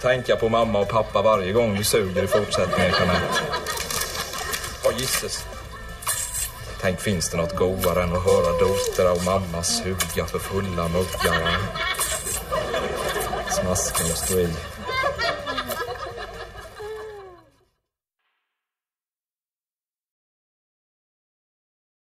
tänka på mamma och pappa varje gång du suger i fortsättningen, Jeanette. Åh, gisses. Tänk, finns det något godare än att höra dotter och mamma suga för fulla muggar? Smasken och stå i.